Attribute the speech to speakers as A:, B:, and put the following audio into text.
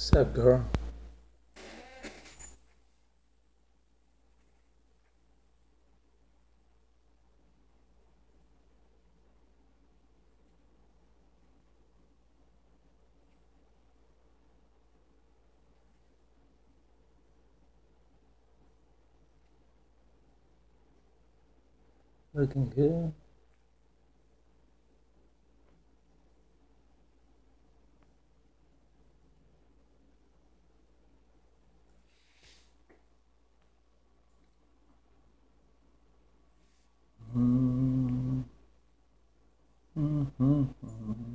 A: What's up, girl? Looking good. Uhum. uhum.